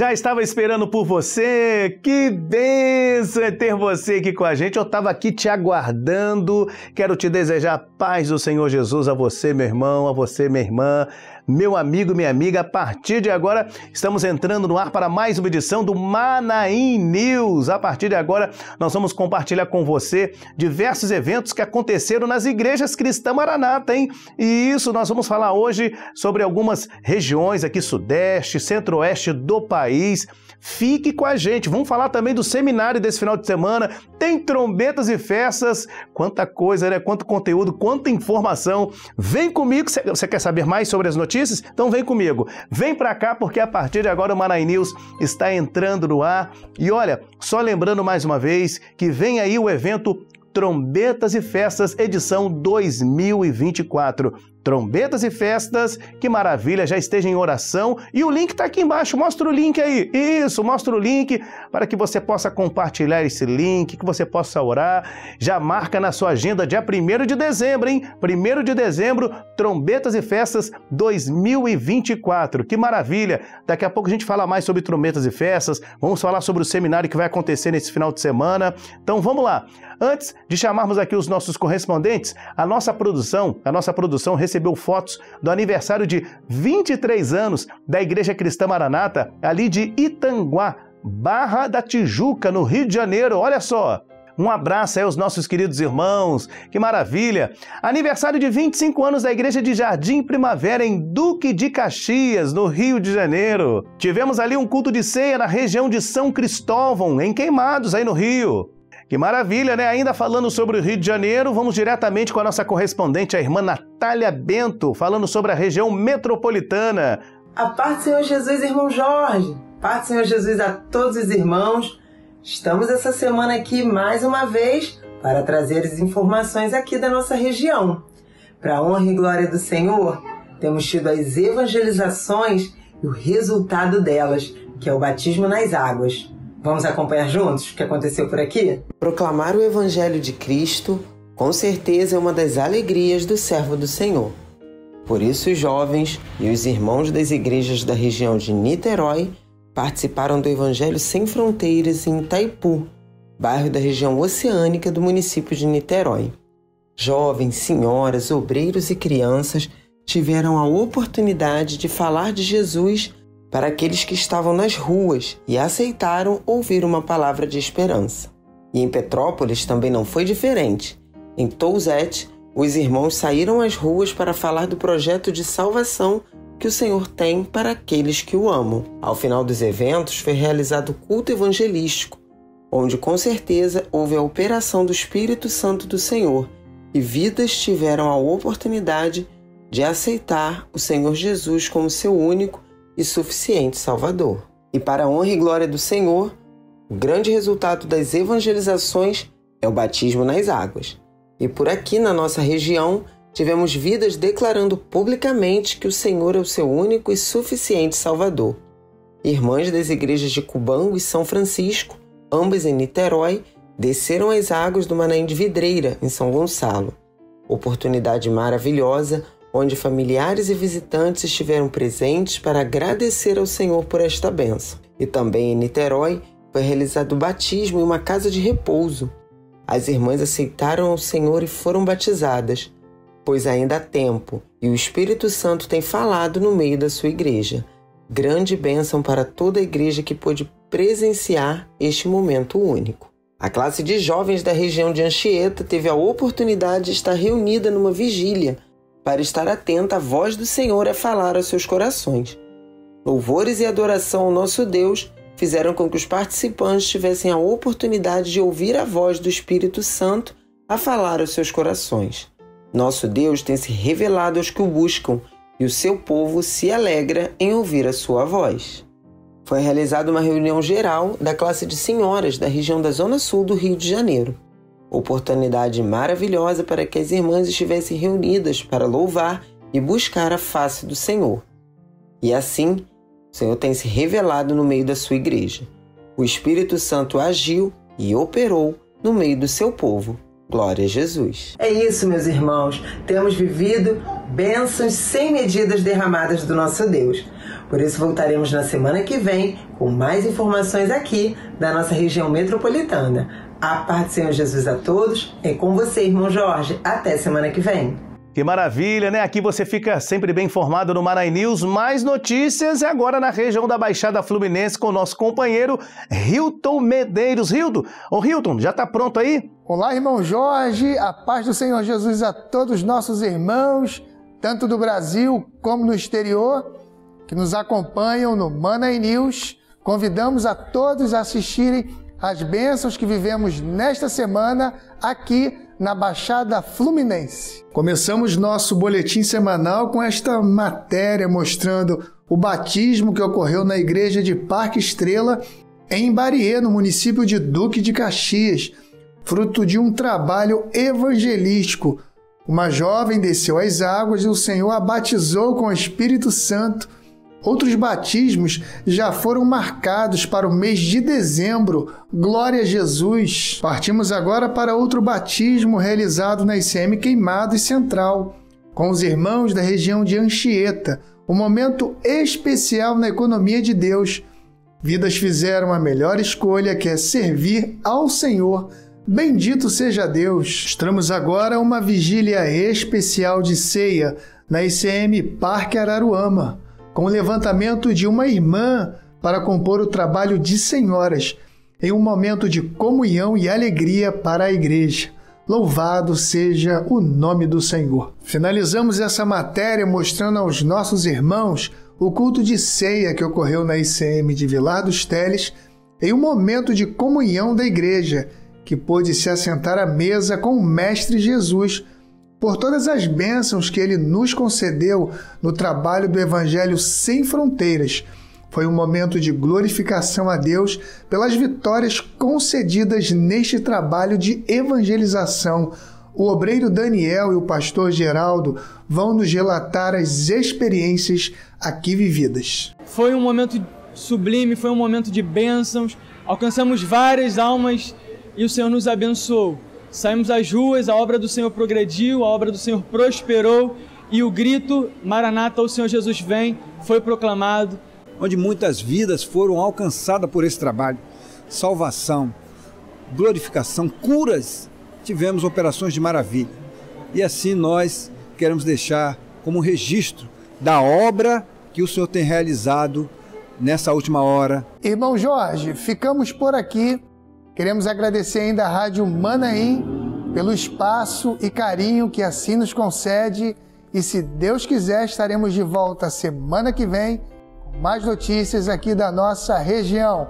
Já estava esperando por você. Que benção é ter você aqui com a gente. Eu estava aqui te aguardando. Quero te desejar paz do Senhor Jesus a você, meu irmão, a você, minha irmã meu amigo, minha amiga, a partir de agora estamos entrando no ar para mais uma edição do Manaim News. A partir de agora nós vamos compartilhar com você diversos eventos que aconteceram nas igrejas cristã Maranata, hein? E isso nós vamos falar hoje sobre algumas regiões aqui sudeste, centro-oeste do país. Fique com a gente. Vamos falar também do seminário desse final de semana. Tem trombetas e festas. Quanta coisa, né? Quanto conteúdo, quanta informação. Vem comigo. Você quer saber mais sobre as notícias? Então vem comigo. Vem para cá porque a partir de agora o Manai News está entrando no ar. E olha, só lembrando mais uma vez que vem aí o evento Trombetas e Festas, edição 2024 trombetas e festas. Que maravilha, já esteja em oração. E o link está aqui embaixo, mostra o link aí. Isso, mostra o link para que você possa compartilhar esse link, que você possa orar. Já marca na sua agenda dia 1 de dezembro, hein? 1 de dezembro, trombetas e festas 2024. Que maravilha! Daqui a pouco a gente fala mais sobre trombetas e festas. Vamos falar sobre o seminário que vai acontecer nesse final de semana. Então vamos lá. Antes de chamarmos aqui os nossos correspondentes, a nossa produção, a nossa produção recebeu fotos do aniversário de 23 anos da Igreja Cristã Maranata, ali de Itanguá, Barra da Tijuca, no Rio de Janeiro. Olha só! Um abraço aí aos nossos queridos irmãos, que maravilha! Aniversário de 25 anos da Igreja de Jardim Primavera em Duque de Caxias, no Rio de Janeiro. Tivemos ali um culto de ceia na região de São Cristóvão, em Queimados, aí no Rio. Que maravilha, né? Ainda falando sobre o Rio de Janeiro, vamos diretamente com a nossa correspondente, a irmã Natália Bento, falando sobre a região metropolitana. A paz do Senhor Jesus, irmão Jorge. Paz do Senhor Jesus a todos os irmãos. Estamos essa semana aqui mais uma vez para trazer as informações aqui da nossa região. Para a honra e glória do Senhor, temos tido as evangelizações e o resultado delas, que é o batismo nas águas. Vamos acompanhar juntos o que aconteceu por aqui? Proclamar o Evangelho de Cristo, com certeza, é uma das alegrias do servo do Senhor. Por isso, os jovens e os irmãos das igrejas da região de Niterói participaram do Evangelho Sem Fronteiras em Itaipu, bairro da região oceânica do município de Niterói. Jovens, senhoras, obreiros e crianças tiveram a oportunidade de falar de Jesus para aqueles que estavam nas ruas e aceitaram ouvir uma palavra de esperança. E em Petrópolis também não foi diferente. Em Touzette, os irmãos saíram às ruas para falar do projeto de salvação que o Senhor tem para aqueles que o amam. Ao final dos eventos foi realizado o culto evangelístico, onde com certeza houve a operação do Espírito Santo do Senhor e vidas tiveram a oportunidade de aceitar o Senhor Jesus como seu único e suficiente Salvador. E para a honra e glória do Senhor, o grande resultado das evangelizações é o batismo nas águas. E por aqui na nossa região, tivemos vidas declarando publicamente que o Senhor é o seu único e suficiente Salvador. Irmãs das igrejas de Cubango e São Francisco, ambas em Niterói, desceram as águas do Manaim de Vidreira, em São Gonçalo. Oportunidade maravilhosa onde familiares e visitantes estiveram presentes para agradecer ao Senhor por esta benção. E também em Niterói foi realizado o batismo em uma casa de repouso. As irmãs aceitaram o Senhor e foram batizadas, pois ainda há tempo e o Espírito Santo tem falado no meio da sua igreja. Grande bênção para toda a igreja que pôde presenciar este momento único. A classe de jovens da região de Anchieta teve a oportunidade de estar reunida numa vigília para estar atenta à voz do Senhor a falar aos seus corações. Louvores e adoração ao nosso Deus fizeram com que os participantes tivessem a oportunidade de ouvir a voz do Espírito Santo a falar aos seus corações. Nosso Deus tem se revelado aos que o buscam e o seu povo se alegra em ouvir a sua voz. Foi realizada uma reunião geral da classe de senhoras da região da Zona Sul do Rio de Janeiro. Oportunidade maravilhosa para que as irmãs estivessem reunidas para louvar e buscar a face do Senhor. E assim, o Senhor tem se revelado no meio da sua igreja. O Espírito Santo agiu e operou no meio do seu povo. Glória a Jesus. É isso, meus irmãos. Temos vivido bênçãos sem medidas derramadas do nosso Deus. Por isso voltaremos na semana que vem com mais informações aqui da nossa região metropolitana. A paz do Senhor Jesus a todos. É com você, irmão Jorge. Até semana que vem. Que maravilha, né? Aqui você fica sempre bem informado no Maranhão News. Mais notícias e agora na região da Baixada Fluminense com o nosso companheiro Hilton Medeiros. Hilton, ô Hilton, já tá pronto aí? Olá, irmão Jorge. A paz do Senhor Jesus a todos os nossos irmãos, tanto do Brasil como no exterior, que nos acompanham no Maranhão News. Convidamos a todos a assistirem as bênçãos que vivemos nesta semana aqui na Baixada Fluminense. Começamos nosso boletim semanal com esta matéria mostrando o batismo que ocorreu na igreja de Parque Estrela em Bariê, no município de Duque de Caxias, fruto de um trabalho evangelístico. Uma jovem desceu às águas e o Senhor a batizou com o Espírito Santo Outros batismos já foram marcados para o mês de dezembro. Glória a Jesus! Partimos agora para outro batismo realizado na ICM Queimado e Central, com os irmãos da região de Anchieta. Um momento especial na economia de Deus. Vidas fizeram a melhor escolha, que é servir ao Senhor. Bendito seja Deus! Estamos agora uma vigília especial de ceia na ICM Parque Araruama com o levantamento de uma irmã para compor o trabalho de senhoras, em um momento de comunhão e alegria para a igreja. Louvado seja o nome do Senhor. Finalizamos essa matéria mostrando aos nossos irmãos o culto de ceia que ocorreu na ICM de Vilar dos Teles, em um momento de comunhão da igreja, que pôde se assentar à mesa com o Mestre Jesus por todas as bênçãos que ele nos concedeu no trabalho do Evangelho sem fronteiras. Foi um momento de glorificação a Deus pelas vitórias concedidas neste trabalho de evangelização. O obreiro Daniel e o pastor Geraldo vão nos relatar as experiências aqui vividas. Foi um momento sublime, foi um momento de bênçãos. Alcançamos várias almas e o Senhor nos abençoou. Saímos às ruas, a obra do Senhor progrediu, a obra do Senhor prosperou e o grito Maranata, o Senhor Jesus vem, foi proclamado. Onde muitas vidas foram alcançadas por esse trabalho. Salvação, glorificação, curas. Tivemos operações de maravilha. E assim nós queremos deixar como registro da obra que o Senhor tem realizado nessa última hora. Irmão Jorge, ficamos por aqui Queremos agradecer ainda à Rádio Manaim pelo espaço e carinho que assim nos concede. E se Deus quiser, estaremos de volta semana que vem com mais notícias aqui da nossa região.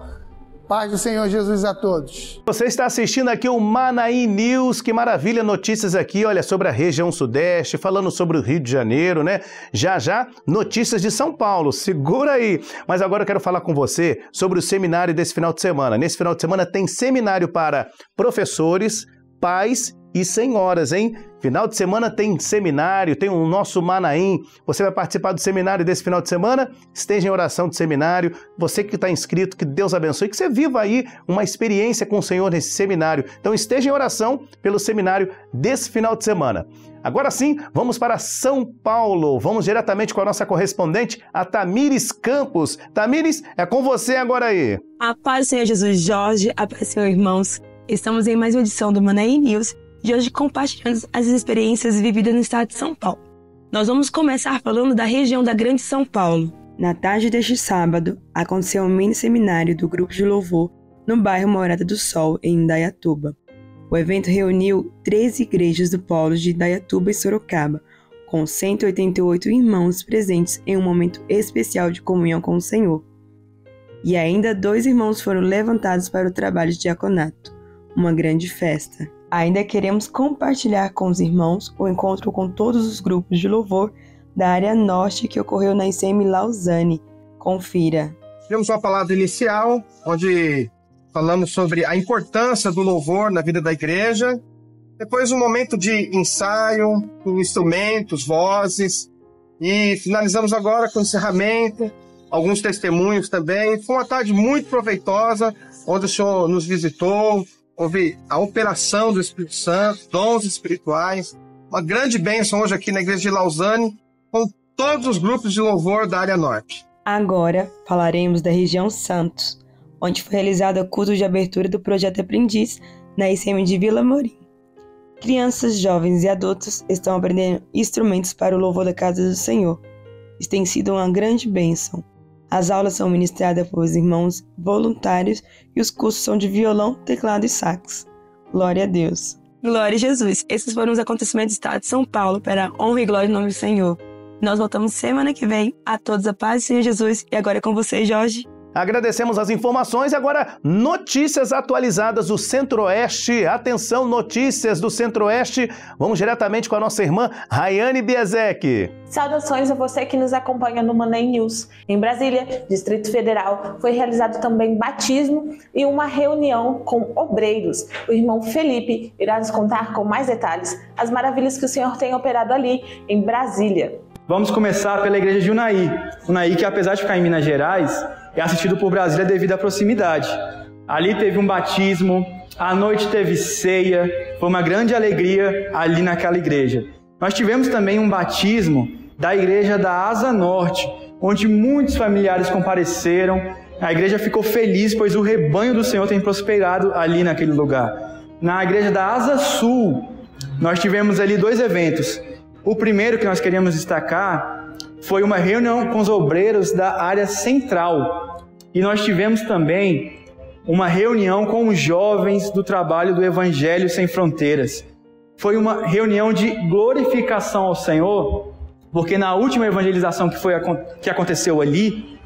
Paz do Senhor Jesus a todos. Você está assistindo aqui o Manaí News, que maravilha, notícias aqui, olha, sobre a região sudeste, falando sobre o Rio de Janeiro, né? Já já, notícias de São Paulo, segura aí. Mas agora eu quero falar com você sobre o seminário desse final de semana. Nesse final de semana tem seminário para professores, pais e senhoras, hein? Final de semana tem seminário, tem o nosso Manaim. Você vai participar do seminário desse final de semana? Esteja em oração do seminário. Você que está inscrito, que Deus abençoe, que você viva aí uma experiência com o Senhor nesse seminário. Então esteja em oração pelo seminário desse final de semana. Agora sim, vamos para São Paulo. Vamos diretamente com a nossa correspondente, a Tamires Campos. Tamires, é com você agora aí. A paz do Senhor Jesus Jorge, a paz do Senhor irmãos. Estamos em mais uma edição do Manaí News de hoje compartilhando as experiências vividas no estado de São Paulo. Nós vamos começar falando da região da Grande São Paulo. Na tarde deste sábado, aconteceu um mini seminário do Grupo de Louvor no bairro Morada do Sol, em Indaiatuba. O evento reuniu 13 igrejas do polo de Indaiatuba e Sorocaba, com 188 irmãos presentes em um momento especial de comunhão com o Senhor. E ainda dois irmãos foram levantados para o trabalho de diaconato, uma grande festa. Ainda queremos compartilhar com os irmãos o encontro com todos os grupos de louvor da área norte que ocorreu na ICM Lausanne. Confira. Tivemos uma palavra inicial, onde falamos sobre a importância do louvor na vida da igreja. Depois um momento de ensaio, com instrumentos, vozes. E finalizamos agora com o encerramento, alguns testemunhos também. Foi uma tarde muito proveitosa, onde o Senhor nos visitou, houve a operação do Espírito Santo, dons espirituais, uma grande bênção hoje aqui na igreja de Lausanne, com todos os grupos de louvor da área norte. Agora falaremos da região Santos, onde foi realizado o culto de abertura do projeto Aprendiz na ICM de Vila Morim. Crianças, jovens e adultos estão aprendendo instrumentos para o louvor da casa do Senhor. Isso tem sido uma grande bênção. As aulas são ministradas por irmãos voluntários e os cursos são de violão, teclado e sax. Glória a Deus. Glória a Jesus. Esses foram os acontecimentos do Estado de São Paulo para a honra e glória do nome do Senhor. Nós voltamos semana que vem. A todos a paz do Senhor Jesus. E agora é com você, Jorge. Agradecemos as informações. Agora, notícias atualizadas do Centro-Oeste. Atenção, notícias do Centro-Oeste. Vamos diretamente com a nossa irmã Rayane Biezek. Saudações a você que nos acompanha no Money News. Em Brasília, Distrito Federal, foi realizado também batismo e uma reunião com obreiros. O irmão Felipe irá nos contar com mais detalhes as maravilhas que o Senhor tem operado ali em Brasília. Vamos começar pela igreja de Unai. Unai que apesar de ficar em Minas Gerais, é assistido por Brasília devido à proximidade. Ali teve um batismo, à noite teve ceia, foi uma grande alegria ali naquela igreja. Nós tivemos também um batismo da igreja da Asa Norte, onde muitos familiares compareceram. A igreja ficou feliz, pois o rebanho do Senhor tem prosperado ali naquele lugar. Na igreja da Asa Sul, nós tivemos ali dois eventos. O primeiro que nós queríamos destacar foi uma reunião com os obreiros da área central. E nós tivemos também uma reunião com os jovens do trabalho do Evangelho Sem Fronteiras. Foi uma reunião de glorificação ao Senhor, porque na última evangelização que, foi, que aconteceu ali,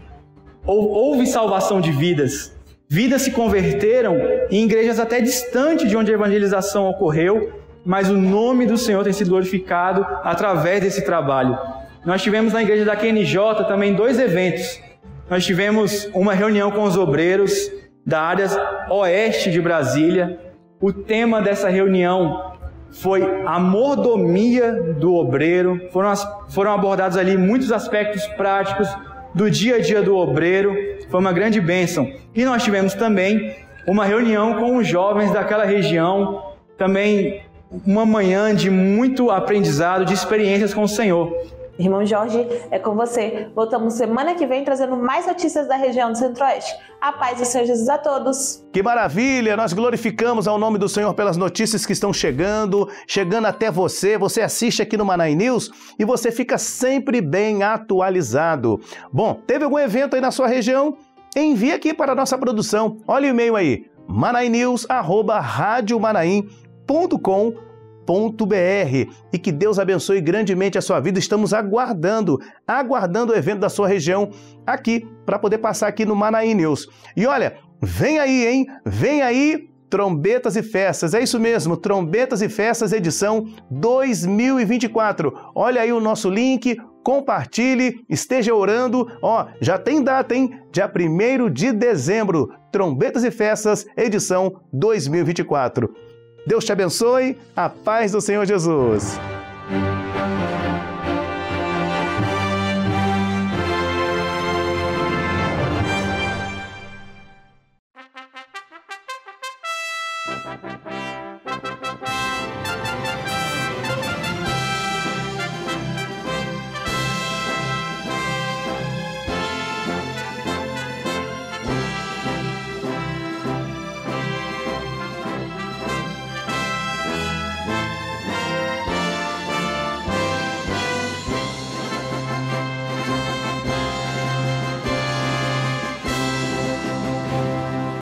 houve salvação de vidas. Vidas se converteram em igrejas até distante de onde a evangelização ocorreu, mas o nome do Senhor tem sido glorificado através desse trabalho. Nós tivemos na igreja da QNJ também dois eventos. Nós tivemos uma reunião com os obreiros da área oeste de Brasília. O tema dessa reunião foi a mordomia do obreiro. Foram, foram abordados ali muitos aspectos práticos do dia a dia do obreiro. Foi uma grande bênção. E nós tivemos também uma reunião com os jovens daquela região, também uma manhã de muito aprendizado, de experiências com o Senhor. Irmão Jorge, é com você. Voltamos semana que vem trazendo mais notícias da região do Centro-Oeste. A paz do Senhor Jesus a todos. Que maravilha! Nós glorificamos ao nome do Senhor pelas notícias que estão chegando, chegando até você. Você assiste aqui no Manai News e você fica sempre bem atualizado. Bom, teve algum evento aí na sua região? Envie aqui para a nossa produção. Olha o e-mail aí, manainews@radiomanaim.com www.ecc.br e que Deus abençoe grandemente a sua vida. Estamos aguardando, aguardando o evento da sua região aqui para poder passar aqui no Manaí News. E olha, vem aí, hein? Vem aí Trombetas e Festas, é isso mesmo, Trombetas e Festas edição 2024. Olha aí o nosso link, compartilhe, esteja orando. Ó, já tem data, hein? Dia 1 de dezembro, Trombetas e Festas edição 2024. Deus te abençoe, a paz do Senhor Jesus.